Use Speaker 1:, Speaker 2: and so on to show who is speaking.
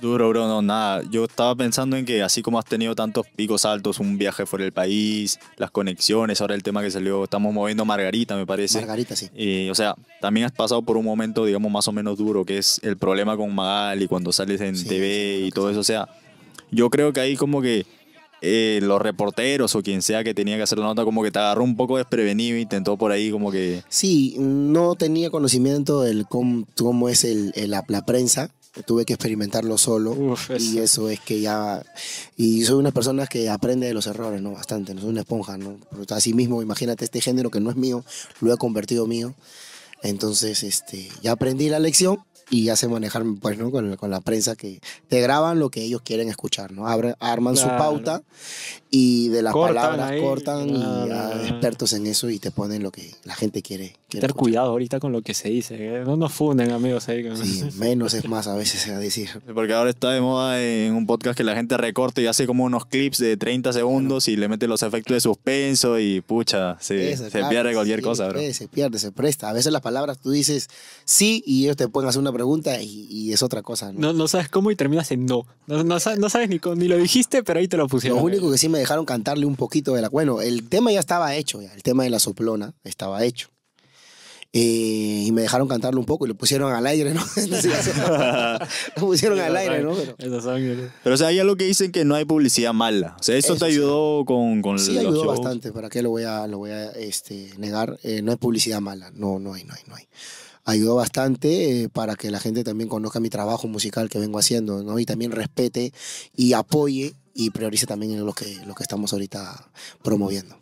Speaker 1: Duro, bro, no, nada. Yo estaba pensando en que así como has tenido tantos picos altos, un viaje fuera del país, las conexiones, ahora el tema que salió, estamos moviendo Margarita, me parece.
Speaker 2: Margarita, sí.
Speaker 1: Y, o sea, también has pasado por un momento, digamos, más o menos duro, que es el problema con Magali cuando sales en
Speaker 2: Sí,
Speaker 1: TV
Speaker 2: sí,
Speaker 1: y todo eso. O sea, yo creo que ahí como que eh, los reporteros o quien sea que tenía que hacer la nota, como que te agarró un poco desprevenido, intentó por ahí como que...
Speaker 2: Sí, no tenía conocimiento del cómo, cómo es el, el- la, la prensa. Tuve que experimentarlo solo.
Speaker 3: Uf,
Speaker 2: Y eso es que ya. Y soy una persona que aprende de los errores, ¿no? Bastante. No soy una esponja, ¿no? Pero así mismo, imagínate este género que no es mío, lo he convertido mío. Entonces, este, ya aprendí la lección y ya sé manejarme, pues, ¿no? Con, con la prensa que te graban lo que ellos quieren escuchar, ¿no? Abren- arman su
Speaker 3: Claro.
Speaker 2: pauta y de las
Speaker 3: Cortan
Speaker 2: palabras
Speaker 3: ahí,
Speaker 2: cortan y ah, expertos en eso y te ponen lo que la gente quiere. quiere
Speaker 3: Tener
Speaker 2: escuchar.
Speaker 3: cuidado ahorita con lo que se dice. ¿eh? No nos funden, amigos. Ahí con-
Speaker 2: Sí, menos es más a veces a decir.
Speaker 1: Porque ahora está de moda en un podcast que la gente recorta y hace como unos clips de 30 segundos y le mete los efectos de suspenso y pucha, se,
Speaker 2: Eso,
Speaker 1: se
Speaker 2: claro,
Speaker 1: pierde cualquier
Speaker 2: sí,
Speaker 1: cosa, bro.
Speaker 2: Se pierde, se presta. A veces las palabras tú dices sí y ellos te pueden hacer una pregunta y, y es otra cosa. ¿no?
Speaker 3: No, no sabes cómo y terminas en no. No, no sabes, no sabes ni, ni lo dijiste, pero ahí te lo pusieron.
Speaker 2: Lo único que sí me dejaron cantarle un poquito de la... Bueno, el tema ya estaba hecho, ya, el tema de la soplona estaba hecho. Eh, y me dejaron cantarlo un poco y lo pusieron al aire, ¿no? Lo pusieron al aire, ¿no? Pero.
Speaker 1: Pero o sea, hay algo que dicen que no hay publicidad mala. O sea, eso,
Speaker 2: Eso
Speaker 1: te
Speaker 2: sí.
Speaker 1: ayudó con, con
Speaker 2: sí
Speaker 1: los
Speaker 2: ayudó
Speaker 1: shows.
Speaker 2: bastante, ¿para qué lo voy a, lo voy a este, negar? Eh, no hay publicidad mala, no, no hay, no hay, no hay. Ayudó bastante eh, para que la gente también conozca mi trabajo musical que vengo haciendo, ¿no? Y también respete y apoye y priorice también lo que, lo que estamos ahorita promoviendo.